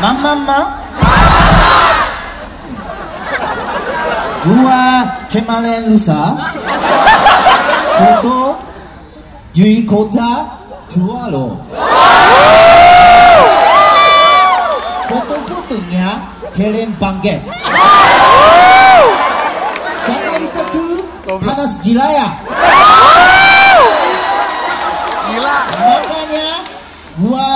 Mama mama. Gua Kemalen lusa. Foto di kota dua lo. Foto-fotonya keren Jangan kita dulu panas gila ya. Gila. Makanya gua